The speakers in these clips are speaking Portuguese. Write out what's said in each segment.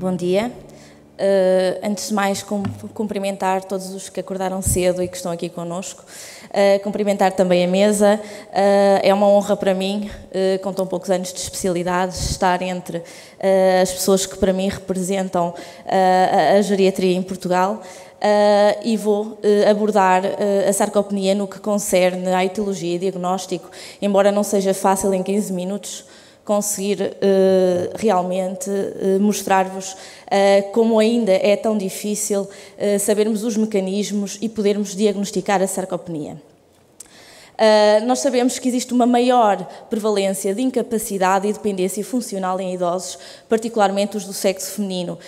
Bom dia. Uh, antes de mais, cumprimentar todos os que acordaram cedo e que estão aqui connosco. Uh, cumprimentar também a mesa. Uh, é uma honra para mim, com tão poucos anos de especialidade, estar entre as pessoas que para mim representam a geriatria em Portugal. e vou abordar a sarcopenia no que concerne à etiologia e diagnóstico, embora não seja fácil em 15 minutos conseguir uh, realmente uh, mostrar-vos uh, como ainda é tão difícil sabermos os mecanismos e podermos diagnosticar a sarcopenia. nós sabemos que existe uma maior prevalência de incapacidade e dependência funcional em idosos, particularmente os do sexo feminino,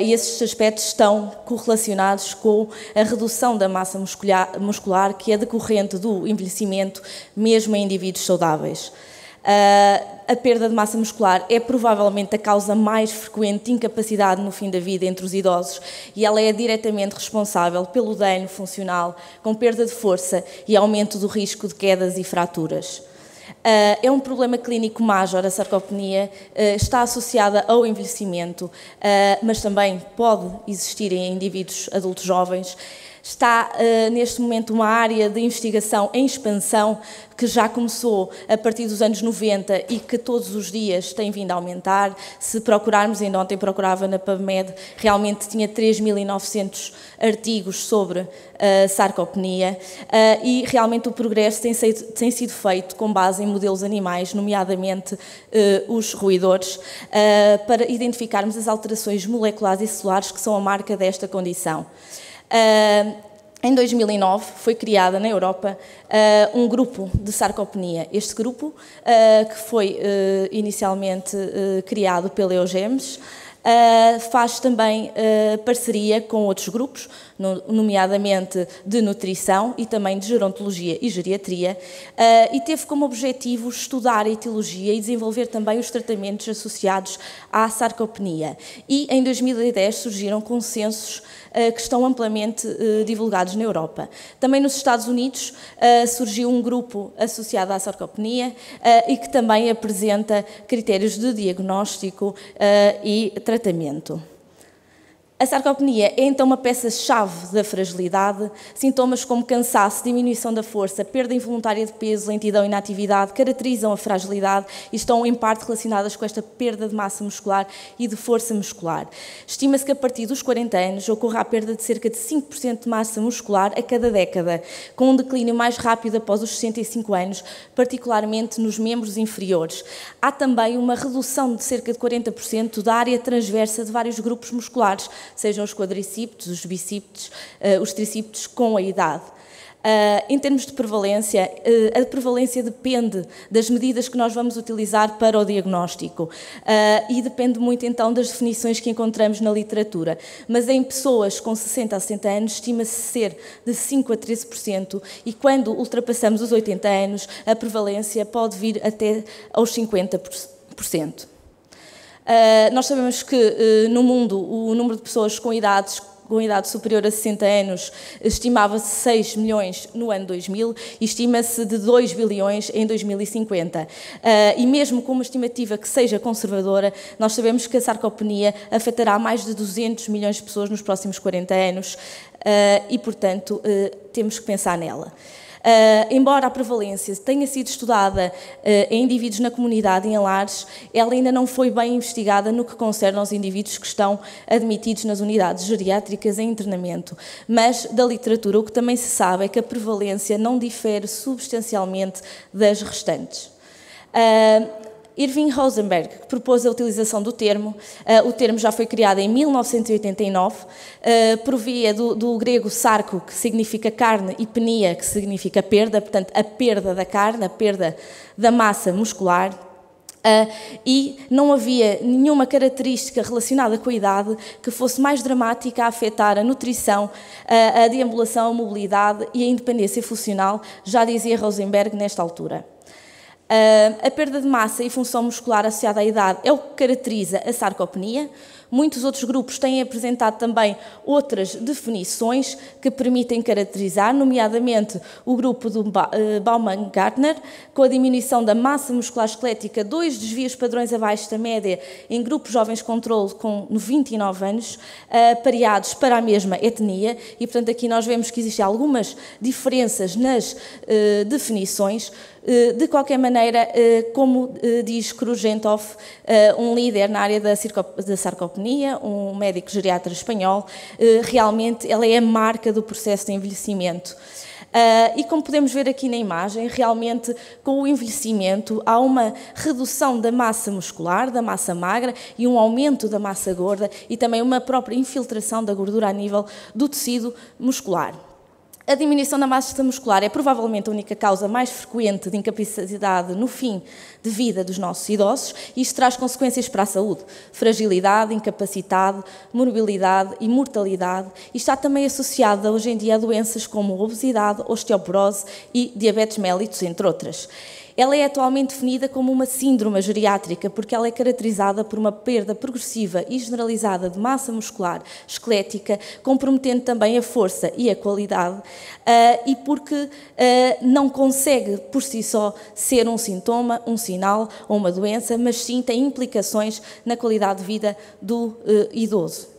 e esses aspectos estão correlacionados com a redução da massa muscular, muscular que é decorrente do envelhecimento, mesmo em indivíduos saudáveis. Uh, a perda de massa muscular é provavelmente a causa mais frequente de incapacidade no fim da vida entre os idosos e ela é diretamente responsável pelo dano funcional, com perda de força e aumento do risco de quedas e fraturas. Uh, é um problema clínico major, a sarcopenia, uh, está associada ao envelhecimento, mas também pode existir em indivíduos adultos jovens Está uh, neste momento uma área de investigação em expansão que já começou a partir dos anos 90 e que todos os dias tem vindo a aumentar. Se procurarmos, ainda ontem procurava na PubMed, realmente tinha 3.900 artigos sobre uh, sarcopenia uh, e realmente o progresso tem, sido, tem sido feito com base em modelos animais, nomeadamente os ruidores, para identificarmos as alterações moleculares e celulares que são a marca desta condição. Uh, em 2009 foi criada na Europa uh, um grupo de sarcopenia. Este grupo, uh, que foi inicialmente criado pela EUGEMS, faz também parceria com outros grupos, nomeadamente de nutrição e também de gerontologia e geriatria, e teve como objetivo estudar a etiologia e desenvolver também os tratamentos associados à sarcopenia. E em 2010 surgiram consensos que estão amplamente divulgados na Europa. Também nos Estados Unidos surgiu um grupo associado à sarcopenia e que também apresenta critérios de diagnóstico e tratamento. entretenimiento. A sarcopenia é então uma peça-chave da fragilidade. Sintomas como cansaço, diminuição da força, perda involuntária de peso, lentidão e inatividade caracterizam a fragilidade e estão em parte relacionadas com esta perda de massa muscular e de força muscular. Estima-se que a partir dos 40 anos ocorra a perda de cerca de 5% de massa muscular a cada década, com um declínio mais rápido após os 65 anos, particularmente nos membros inferiores. Há também uma redução de cerca de 40% da área transversa de vários grupos musculares sejam os quadricípedes, os bicípedes, uh, os tricípedes com a idade. Uh, em termos de prevalência, uh, a prevalência depende das medidas que nós vamos utilizar para o diagnóstico uh, e depende muito então das definições que encontramos na literatura. Mas em pessoas com 60 a 60 anos, estima-se ser de 5 a 13% e quando ultrapassamos os 80 anos, a prevalência pode vir até aos 50%. Uh, nós sabemos que uh, no mundo o número de pessoas com idades com idade superior a 60 anos estimava-se 6 milhões no ano 2000 e estima-se de 2 bilhões em 2050. Uh, ah, e mesmo com uma estimativa que seja conservadora, nós sabemos que a sarcopenia afetará mais de 200 milhões de pessoas nos próximos 40 anos e, portanto, temos que pensar nela. Uh, embora a prevalência tenha sido estudada uh, em indivíduos na comunidade e em lares, ela ainda não foi bem investigada no que concerne aos indivíduos que estão admitidos nas unidades geriátricas em internamento. Mas, da literatura, o que também se sabe é que a prevalência não difere substancialmente das restantes. Uh, Irving Rosenberg propôs a utilização do termo. Uh, o termo já foi criado em 1989, uh, por via do, do, grego sarco, que significa carne, e penia, que significa perda, portanto, a perda da carne, a perda da massa muscular. Uh, e não havia nenhuma característica relacionada com a idade que fosse mais dramática a afetar a nutrição, a deambulação, a mobilidade e a independência funcional, já dizia Rosenberg nesta altura. Uh, a perda de massa e função muscular associada à idade é o que caracteriza a sarcopenia, Muitos outros grupos têm apresentado também outras definições que permitem caracterizar, nomeadamente o grupo do eh, Bauman-Gardner, com a diminuição da massa muscular esquelética, dois desvios padrões abaixo da média em grupos jovens controle com 29 anos, uh, pareados para a mesma etnia, e portanto aqui nós vemos que existem algumas diferenças nas definições. Uh, de qualquer maneira, como diz Krujentov, um líder na área da, da sarcopenia, um médico geriatra espanhol, realmente ela é a marca do processo de envelhecimento. Uh, e como podemos ver aqui na imagem, realmente com o envelhecimento há uma redução da massa muscular, da massa magra e um aumento da massa gorda e também uma própria infiltração da gordura a nível do tecido muscular. A diminuição da massa muscular é provavelmente a única causa mais frequente de incapacidade no fim de vida dos nossos idosos e isto traz consequências para a saúde, fragilidade, incapacidade, morbilidade e mortalidade e está também associada hoje em dia a doenças como obesidade, osteoporose e diabetes mellitus, entre outras. Ela é atualmente definida como uma síndrome geriátrica porque ela é caracterizada por uma perda progressiva e generalizada de massa muscular esquelética, comprometendo também a força e a qualidade, uh, e porque uh, não consegue por si só ser um sintoma, um sinal ou uma doença, mas sim tem implicações na qualidade de vida do uh, idoso.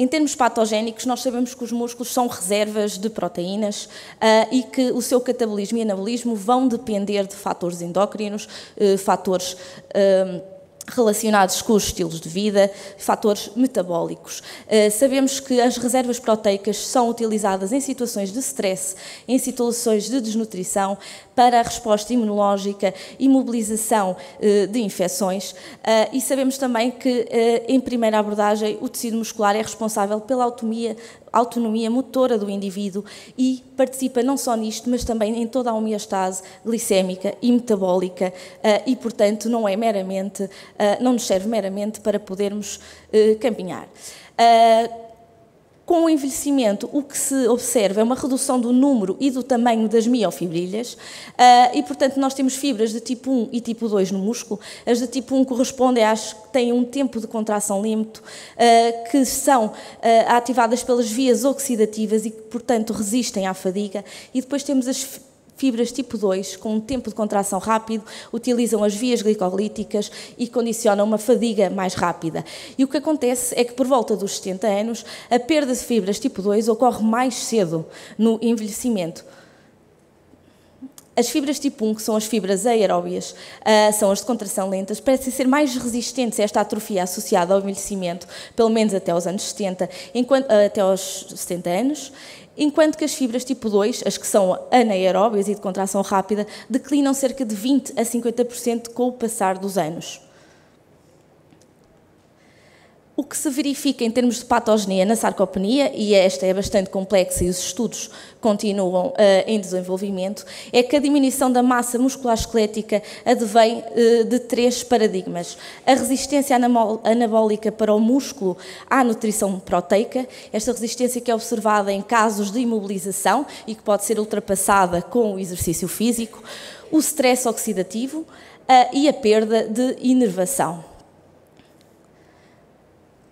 Em termos patogénicos, nós sabemos que os músculos são reservas de proteínas uh, e que o seu catabolismo e anabolismo vão depender de fatores endócrinos, uh, fatores. Uh, relacionados com os estilos de vida, fatores metabólicos. Uh, sabemos que as reservas proteicas são utilizadas em situações de stress, em situações de desnutrição, para a resposta imunológica e mobilização uh, de infecções. Uh, e sabemos também que, em primeira abordagem, o tecido muscular é responsável pela autonomia, autonomia motora do indivíduo e participa não só nisto, mas também em toda a homeostase glicémica e metabólica e, portanto, não é meramente, não nos serve meramente para podermos caminhar. Com o envelhecimento, o que se observa é uma redução do número e do tamanho das miofibrilhas, uh, e portanto nós temos fibras de tipo 1 e tipo 2 no músculo. As de tipo 1 correspondem às que têm um tempo de contração limite, uh, que são uh, ativadas pelas vias oxidativas e que, portanto, resistem à fadiga, e depois temos as Fibras tipo 2, com um tempo de contração rápido, utilizam as vias glicolíticas e condicionam uma fadiga mais rápida. E o que acontece é que, por volta dos 70 anos, a perda de fibras tipo 2 ocorre mais cedo no envelhecimento. As fibras tipo 1, que são as fibras aeróbias, uh, são as de contração lentas, parecem ser mais resistentes a esta atrofia associada ao envelhecimento, pelo menos até aos anos 70, enquanto, uh, até aos 70 anos, enquanto que as fibras tipo 2, as que são anaeróbias e de contração rápida, declinam cerca de 20 a 50% com o passar dos anos. O que se verifica em termos de patogenia na sarcopenia, e esta é bastante complexa e os estudos continuam uh, em desenvolvimento, é que a diminuição da massa muscular esquelética advém uh, de três paradigmas. A resistência anabólica para o músculo à nutrição proteica, esta resistência que é observada em casos de imobilização e que pode ser ultrapassada com o exercício físico, o stress oxidativo uh, e a perda de inervação.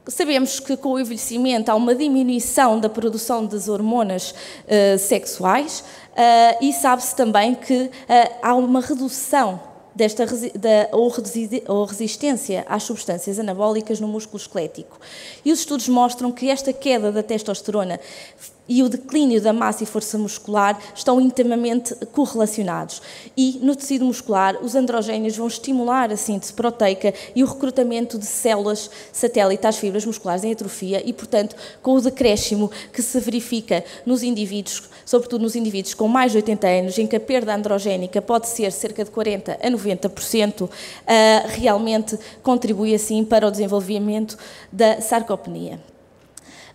Sabemos que com o envelhecimento há uma diminuição da produção das hormonas uh, sexuais uh, e sabe-se também que uh, há uma redução desta da, ou resistência às substâncias anabólicas no músculo esquelético. E os estudos mostram que esta queda da testosterona e o declínio da massa e força muscular estão intimamente correlacionados. E no tecido muscular, os androgénios vão estimular a síntese proteica e o recrutamento de células satélite às fibras musculares em atrofia e, portanto, com o decréscimo que se verifica nos indivíduos, sobretudo nos indivíduos com mais de 80 anos, em que a perda androgénica pode ser cerca de 40 a 90%, ah, realmente contribui assim para o desenvolvimento da sarcopenia.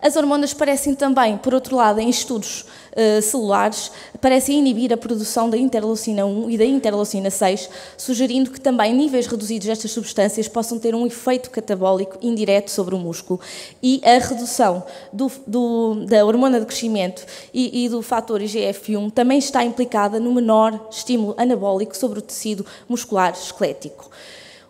As hormonas parecem também, por outro lado, em estudos uh, celulares, parecem inibir a produção da interleucina 1 e da interleucina 6, sugerindo que também níveis reduzidos destas substâncias possam ter um efeito catabólico indireto sobre o músculo. E a redução do, do, da hormona de crescimento e, e do fator IGF-1 também está implicada no menor estímulo anabólico sobre o tecido muscular esquelético.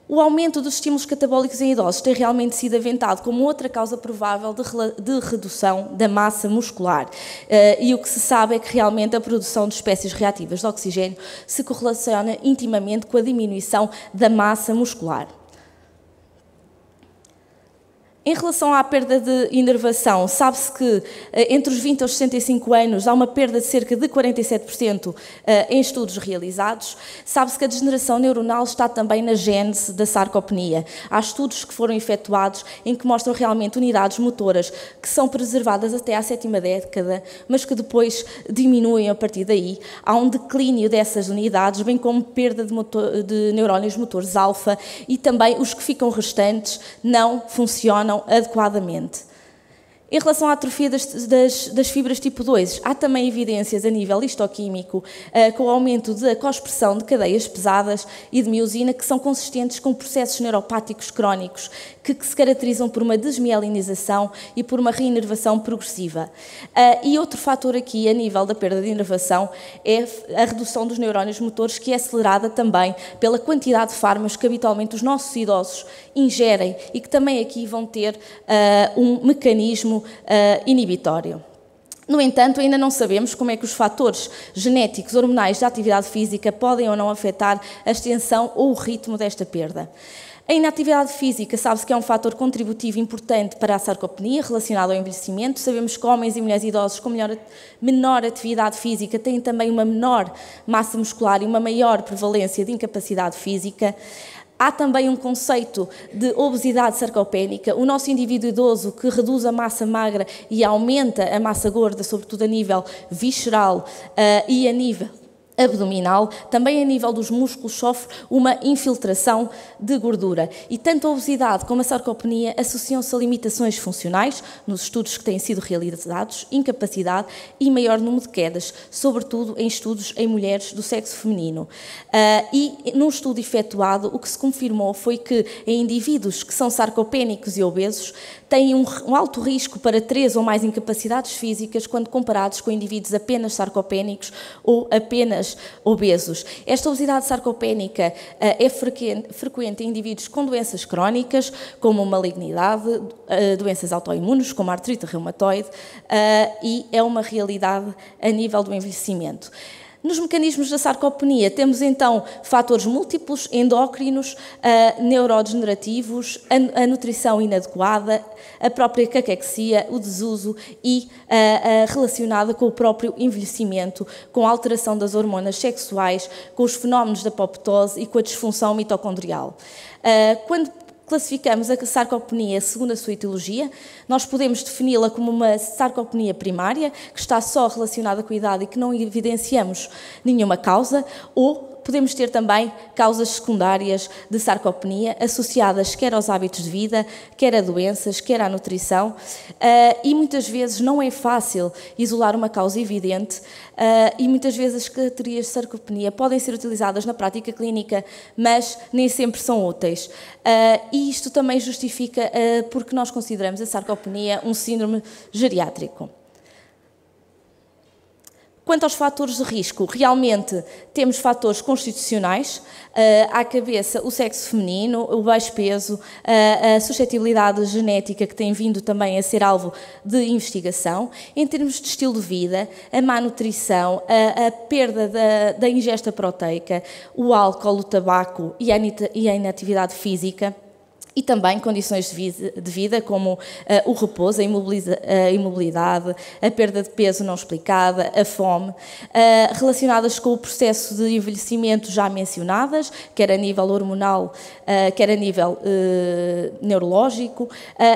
O aumento dos estímulos catabólicos em idosos tem realmente sido aventado como outra causa provável de, redução da massa muscular. Uh, e o que se sabe é que realmente a produção de espécies reativas de oxigênio se correlaciona intimamente com a diminuição da massa muscular. Em relação à perda de inervação, sabe-se que eh, entre os 20 e os 65 anos há uma perda de cerca de 47% eh, em estudos realizados. Sabe-se que a degeneração neuronal está também na gênese da sarcopenia. Há estudos que foram efetuados em que mostram realmente unidades motoras que são preservadas até à sétima década, mas que depois diminuem a partir daí. Há um declínio dessas unidades, bem como perda de, motor, de neurónios motores alfa e também os que ficam restantes não funcionam funcionam adequadamente. Em relação à atrofia das, das, das, fibras tipo 2, há também evidências a nível histoquímico uh, com o aumento da coexpressão de cadeias pesadas e de miosina que são consistentes com processos neuropáticos crónicos que, que se caracterizam por uma desmielinização e por uma reinervação progressiva. Uh, e outro fator aqui, a nível da perda de inervação, é a redução dos neurónios motores, que é acelerada também pela quantidade de fármacos que habitualmente os nossos idosos ingerem e que também aqui vão ter uh, um mecanismo uh, inibitório. No entanto, ainda não sabemos como é que os fatores genéticos hormonais da atividade física podem ou não afetar a extensão ou o ritmo desta perda. A inatividade física sabe-se que é um fator contributivo importante para a sarcopenia relacionado ao envelhecimento. Sabemos que homens e mulheres idosos com melhor, menor atividade física têm também uma menor massa muscular e uma maior prevalência de incapacidade física. Há também um conceito de obesidade sarcopénica. O nosso indivíduo idoso que reduz a massa magra e aumenta a massa gorda, sobretudo a nível visceral uh, e a nível abdominal, também a nível dos músculos, sofre uma infiltração de gordura. E tanto a obesidade como a sarcopenia associam-se a limitações funcionais, nos estudos que têm sido realizados, incapacidade e maior número de quedas, sobretudo em estudos em mulheres do sexo feminino. Uh, e num estudo efetuado, o que se confirmou foi que em indivíduos que são sarcopénicos e obesos, têm um, um alto risco para três ou mais incapacidades físicas quando comparados com indivíduos apenas sarcopénicos ou apenas obesos. Esta obesidade sarcopénica eh, é frequente em indivíduos com doenças crónicas, como malignidade, eh, doenças autoimunes, como artrite reumatoide, eh, e é uma realidade a nível do envelhecimento. Nos mecanismos da sarcopenia temos então fatores múltiplos, endócrinos, uh, neurodegenerativos, a, nutrição inadequada, a própria caquexia, o desuso e uh, relacionada com o próprio envelhecimento, com a alteração das hormonas sexuais, com os fenómenos da apoptose e com a disfunção mitocondrial. quando classificamos a sarcopenia segundo a sua etiologia. Nós podemos defini-la como uma sarcopenia primária, que está só relacionada com a idade e que não evidenciamos nenhuma causa, ou podemos ter também causas secundárias de sarcopenia associadas quer aos hábitos de vida, quer a doenças, quer à nutrição, uh, e muitas vezes não é fácil isolar uma causa evidente, uh, e muitas vezes as características de sarcopenia podem ser utilizadas na prática clínica, mas nem sempre são úteis. Uh, e isto também justifica porque nós consideramos a sarcopenia um síndrome geriátrico. Quanto aos fatores de risco, realmente temos fatores constitucionais, uh, à cabeça o sexo feminino, o baixo peso, uh, a suscetibilidade genética que tem vindo também a ser alvo de investigação. Em termos de estilo de vida, a má nutrição, a, a perda da, da, ingesta proteica, o álcool, o tabaco e a inatividade física e também condições de vida, como uh, o repouso, a, a, imobilidade, a perda de peso não explicada, a fome, uh, relacionadas com o processo de envelhecimento já mencionadas, quer a nível hormonal, uh, quer a nível neurológico,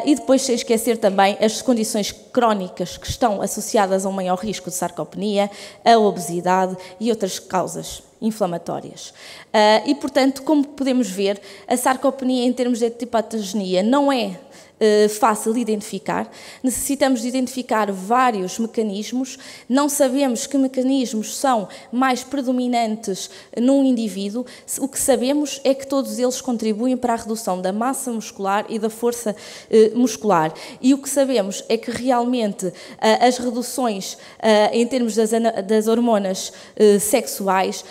e depois sem esquecer também as condições crónicas que estão associadas a um maior risco de sarcopenia, a obesidade e outras causas inflamatórias. Uh, e, portanto, como podemos ver, a sarcopenia em termos de hepatogenia não é eh, fácil de identificar. Necessitamos de identificar vários mecanismos. Não sabemos que mecanismos são mais predominantes num indivíduo. O que sabemos é que todos eles contribuem para a redução da massa muscular e da força eh, muscular. E o que sabemos é que realmente eh, as reduções em termos das, das hormonas sexuais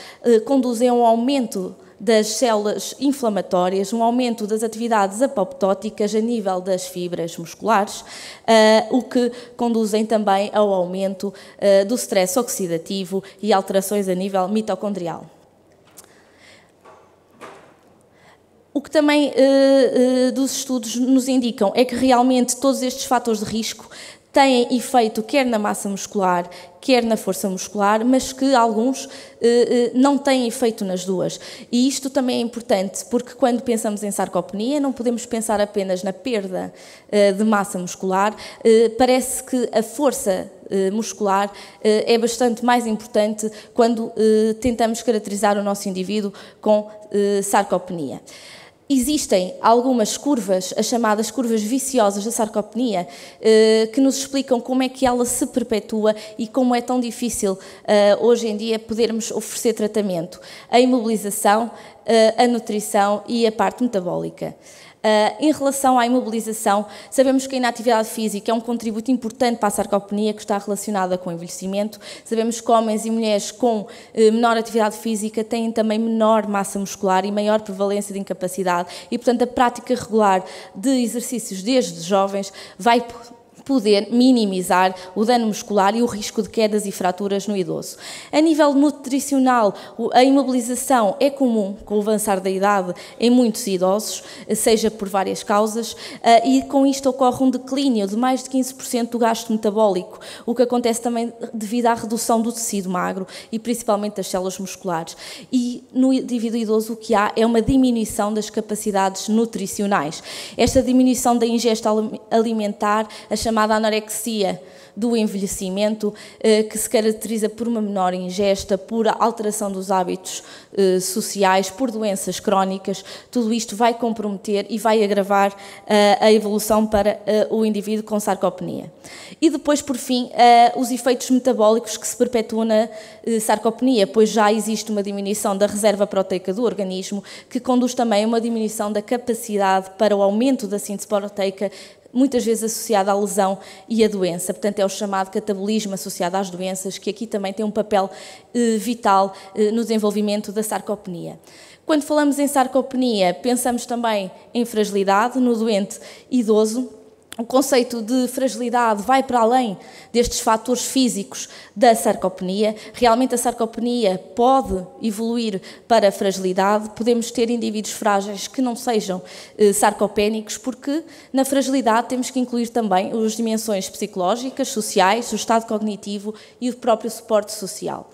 conduzem a um aumento das células inflamatórias, um aumento das atividades apoptóticas a nível das fibras musculares, o que conduzem também ao aumento do stress oxidativo e alterações a nível mitocondrial. O que também uh, dos estudos nos indicam é que realmente todos estes fatores de risco têm efeito quer na massa muscular, quer na força muscular, mas que alguns eh, não têm efeito nas duas. E isto também é importante, porque quando pensamos em sarcopenia, não podemos pensar apenas na perda de massa muscular, parece que a força muscular é bastante mais importante quando tentamos caracterizar o nosso indivíduo com sarcopenia. Existem algumas curvas, as chamadas curvas viciosas da sarcopenia, eh, que nos explicam como é que ela se perpetua e como é tão difícil eh, hoje em dia podermos oferecer tratamento. A imobilização, eh, a nutrição e a parte metabólica. Uh, em relação à imobilização, sabemos que a inatividade física é um contributo importante para a sarcopenia que está relacionada com o envelhecimento. Sabemos que homens e mulheres com uh, menor atividade física têm também menor massa muscular e maior prevalência de incapacidade e, portanto, a prática regular de exercícios desde jovens vai poder minimizar o dano muscular e o risco de quedas e fraturas no idoso. A nível nutricional, a imobilização é comum com o avançar da idade em muitos idosos, seja por várias causas, eh, e com isto ocorre um declínio de mais de 15% do gasto metabólico, o que acontece também devido à redução do tecido magro e principalmente das células musculares. E no indivíduo idoso o que há é uma diminuição das capacidades nutricionais. Esta diminuição da ingesta alimentar, a chamada chamada anorexia do envelhecimento, eh, que se caracteriza por uma menor ingesta, por alteração dos hábitos eh, sociais, por doenças crónicas. Tudo isto vai comprometer e vai agravar eh, a evolução para o indivíduo com sarcopenia. E depois, por fim, os efeitos metabólicos que se perpetuam na sarcopenia, pois já existe uma diminuição da reserva proteica do organismo, que conduz também a uma diminuição da capacidade para o aumento da síntese proteica muitas vezes associada à lesão e à doença. Portanto, é o chamado catabolismo associado às doenças, que aqui também tem um papel eh, vital eh, no desenvolvimento da sarcopenia. Quando falamos em sarcopenia, pensamos também em fragilidade no doente idoso, o conceito de fragilidade vai para além destes fatores físicos da sarcopenia. Realmente a sarcopenia pode evoluir para fragilidade. Podemos ter indivíduos frágeis que não sejam eh, sarcopénicos, porque na fragilidade temos que incluir também as dimensões psicológicas, sociais, o estado cognitivo e o próprio suporte social.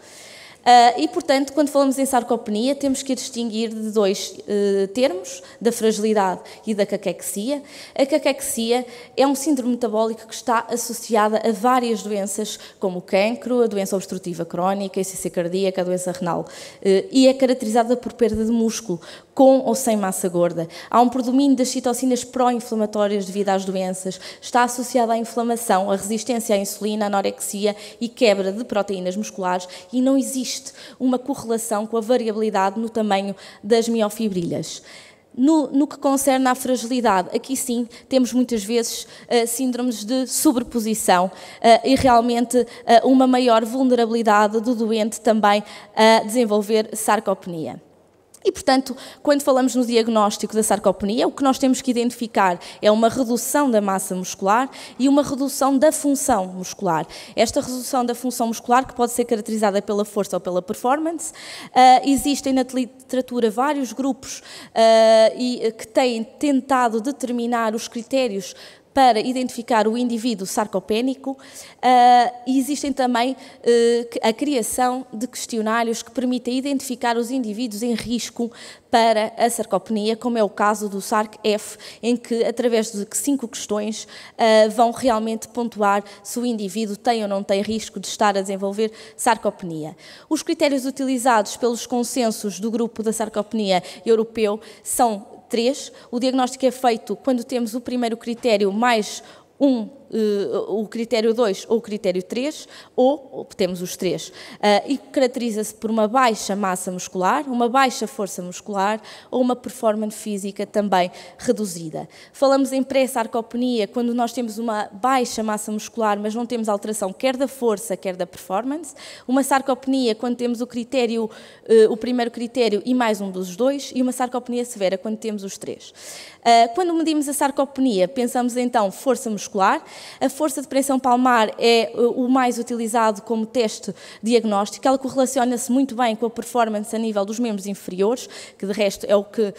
Uh, e, portanto, quando falamos em sarcopenia, temos que distinguir de dois uh, termos, da fragilidade e da caquexia. A caquexia é um síndrome metabólico que está associada a várias doenças, como o cancro, a doença obstrutiva crónica, a insuficiência cardíaca, a doença renal, uh, e é caracterizada por perda de músculo, com ou sem massa gorda. Há um predomínio das citocinas pró-inflamatórias devido às doenças, está associada à inflamação, à resistência à insulina, à anorexia e quebra de proteínas musculares e não existe uma correlação com a variabilidade no tamanho das miofibrilhas. No, no, que concerne à fragilidade, aqui sim temos muitas vezes uh, síndromes de sobreposição uh, e realmente uh, uma maior vulnerabilidade do doente também a desenvolver sarcopenia. E, portanto, quando falamos no diagnóstico da sarcopenia, o que nós temos que identificar é uma redução da massa muscular e uma redução da função muscular. Esta redução da função muscular, que pode ser caracterizada pela força ou pela performance, uh, existem na literatura vários grupos uh, e, que têm tentado determinar os critérios para identificar o indivíduo sarcopénico uh, e existem também uh, a criação de questionários que permitem identificar os indivíduos em risco para a sarcopenia, como é o caso do SARC-F, em que, através de cinco questões, uh, vão realmente pontuar se o indivíduo tem ou não tem risco de estar a desenvolver sarcopenia. Os critérios utilizados pelos consensos do grupo da sarcopenia europeu são 3. O diagnóstico é feito quando temos o primeiro critério mais um o critério 2 ou o critério 3, ou temos os três. E caracteriza-se por uma baixa massa muscular, uma baixa força muscular ou uma performance física também reduzida. Falamos em pré-sarcopenia quando nós temos uma baixa massa muscular, mas não temos alteração quer da força, quer da performance. Uma sarcopenia quando temos o critério, o primeiro critério e mais um dos dois, e uma sarcopenia severa quando temos os três. Quando medimos a sarcopenia, pensamos então força muscular. A força de pressão palmar é uh, o mais utilizado como teste diagnóstico. Ela correlaciona-se muito bem com a performance a nível dos membros inferiores, que de resto é o que uh,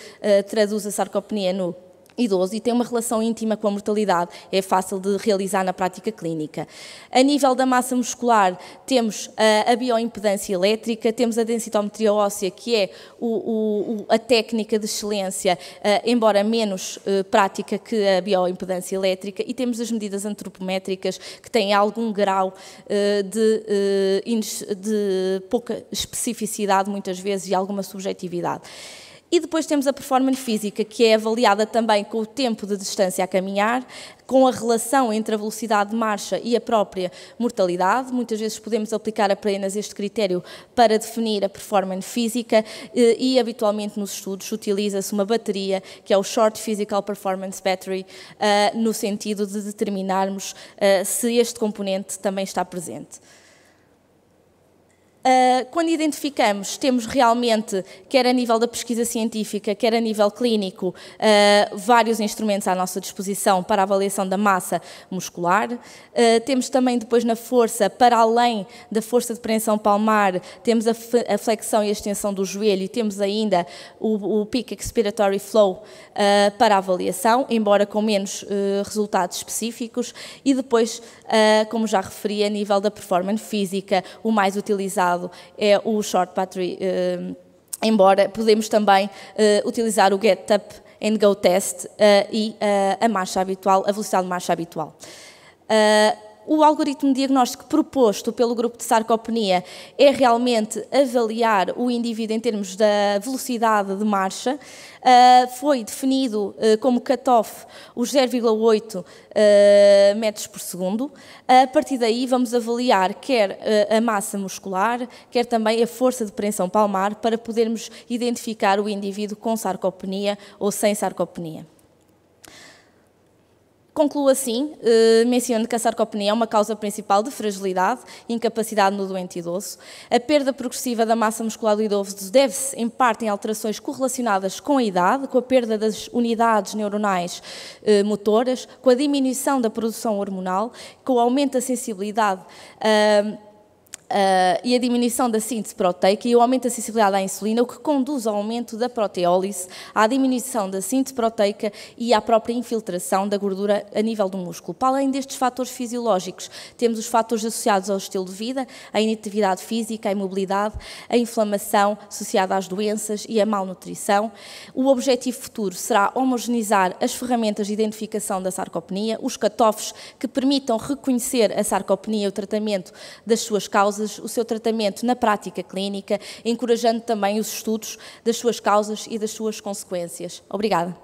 traduz a sarcopenia no idoso e tem uma relação íntima com a mortalidade, é fácil de realizar na prática clínica. A nível da massa muscular, temos a, a bioimpedância elétrica, temos a densitometria óssea, que é o, o, a técnica de excelência, uh, embora menos uh, prática que a bioimpedância elétrica, e temos as medidas antropométricas, que têm algum grau de, de pouca especificidade, muitas vezes, e alguma subjetividade. E depois temos a performance física, que é avaliada também com o tempo de distância a caminhar, com a relação entre a velocidade de marcha e a própria mortalidade. Muitas vezes podemos aplicar apenas este critério para definir a performance física eh, e, habitualmente nos estudos, utiliza-se uma bateria, que é o Short Physical Performance Battery, eh, no sentido de determinarmos eh, se este componente também está presente. Uh, quando identificamos, temos realmente, quer a nível da pesquisa científica, quer a nível clínico, uh, vários instrumentos à nossa disposição para avaliação da massa muscular. Uh, temos também depois na força, para além da força de preensão palmar, temos a, flexão e a extensão do joelho e temos ainda o, Peak Expiratory Flow para avaliação, embora com menos resultados específicos. E depois, como já referi, a nível da performance física, o mais utilizado utilizado é o short battery, uh, embora podemos também uh, utilizar o get up and go test uh, e a marcha habitual, a velocidade de marcha habitual. O algoritmo diagnóstico proposto pelo grupo de sarcopenia é realmente avaliar o indivíduo em termos da velocidade de marcha, Uh, foi definido uh, como cut-off os 0,8 uh, metros por segundo. A partir daí, vamos avaliar quer a massa muscular, quer também a força de preensão palmar, para podermos identificar o indivíduo com sarcopenia ou sem sarcopenia. Concluo assim, eh, mencionando que a sarcopenia é uma causa principal de fragilidade e incapacidade no doente idoso. A perda progressiva da massa muscular do idoso deve-se, em parte, em alterações correlacionadas com a idade, com a perda das unidades neuronais eh, motoras, com a diminuição da produção hormonal, com o aumento da sensibilidade. Eh, Uh, e a diminuição da síntese proteica e o aumento da sensibilidade à insulina, o que conduz ao aumento da proteólise, à diminuição da síntese proteica e à própria infiltração da gordura a nível do músculo. Para além destes fatores fisiológicos, temos os fatores associados ao estilo de vida, a inatividade física, a imobilidade, a inflamação associada às doenças e a malnutrição. O objetivo futuro será homogeneizar as ferramentas de identificação da sarcopenia, os catofes que permitam reconhecer a sarcopenia e o tratamento das suas causas causas, o seu tratamento na prática clínica, encorajando também os estudos das suas causas e das suas consequências. Obrigada.